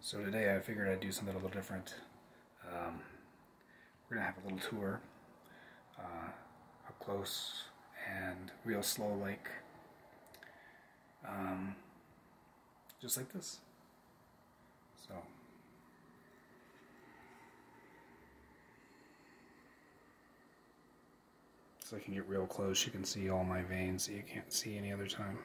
So today I figured I'd do something a little different. Um, we're gonna have a little tour uh, up close and real slow like um, just like this. So so I can get real close you can see all my veins that you can't see any other time.